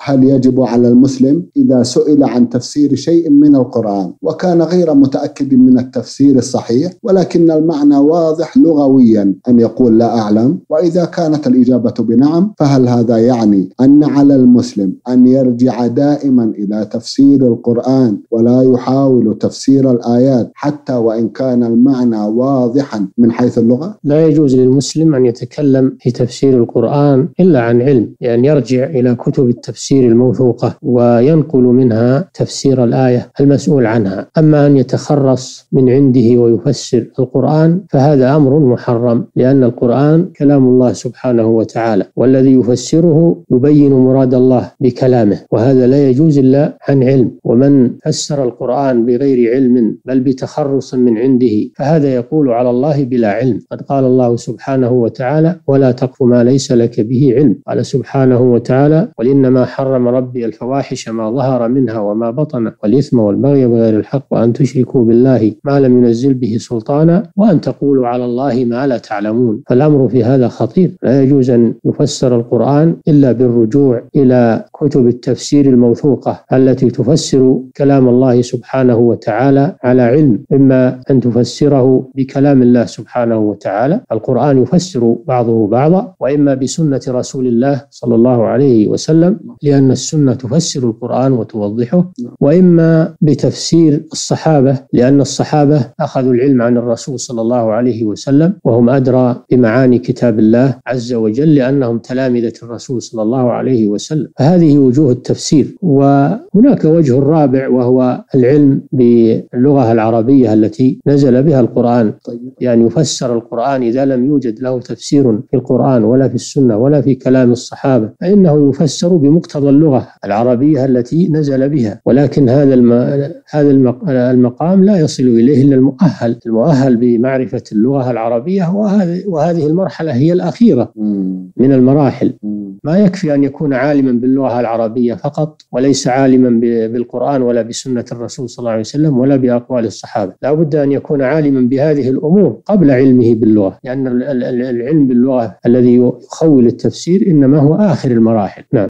هل يجب على المسلم إذا سئل عن تفسير شيء من القرآن وكان غير متأكد من التفسير الصحيح ولكن المعنى واضح لغويا أن يقول لا أعلم وإذا كانت الإجابة بنعم فهل هذا يعني أن على المسلم أن يرجع دائما إلى تفسير القرآن ولا يحاول تفسير الآيات حتى وإن كان المعنى واضحا من حيث اللغة؟ لا يجوز للمسلم أن يتكلم في تفسير القرآن إلا عن علم يعني يرجع إلى كتب التفسير التفسير الموثوقة وينقل منها تفسير الآية المسؤول عنها. أما أن يتخرص من عنده ويفسر القرآن فهذا أمر محرم لأن القرآن كلام الله سبحانه وتعالى والذي يفسره يبين مراد الله بكلامه وهذا لا يجوز إلا عن علم. ومن فسر القرآن بغير علم بل بتخرص من عنده فهذا يقول على الله بلا علم. قد قال الله سبحانه وتعالى ولا تقف ما ليس لك به علم قال سبحانه وتعالى قل إنما حرم ربي الفواحش ما ظهر منها وما بطن والإثم والبغي بغير الحق وأن تشركوا بالله ما لم ينزل به سلطانا وأن تقولوا على الله ما لا تعلمون. فالأمر في هذا خطير. لا يجوز أن يفسر القرآن إلا بالرجوع إلى كتب التفسير الموثوقة التي تفسر كلام الله سبحانه وتعالى على علم إما أن تفسره بكلام الله سبحانه وتعالى. القرآن يفسر بعضه بعضا وإما بسنة رسول الله صلى الله عليه وسلم. لأن السنة تفسر القرآن وتوضحه وإما بتفسير الصحابة لأن الصحابة أخذوا العلم عن الرسول صلى الله عليه وسلم وهم أدرى بمعاني كتاب الله عز وجل لأنهم تلامذة الرسول صلى الله عليه وسلم. فهذه وجوه التفسير. وهناك وجه رابع وهو العلم باللغة العربية التي نزل بها القرآن. يعني يفسر القرآن إذا لم يوجد له تفسير في القرآن ولا في السنة ولا في كلام الصحابة فإنه يفسر بمقتضى مقتضى اللغة العربية التي نزل بها ولكن هذا الم... هذا المقام لا يصل إليه إلا المؤهل. المؤهل بمعرفة اللغة العربية وهذه وهذه المرحلة هي الأخيرة من المراحل. ما يكفي أن يكون عالما باللغة العربية فقط وليس عالما بالقرآن ولا بسنة الرسول صلى الله عليه وسلم ولا بأقوال الصحابة. لا بد أن يكون عالما بهذه الأمور قبل علمه باللغة. لأن العلم باللغة الذي يخول التفسير إنما هو آخر المراحل. نعم.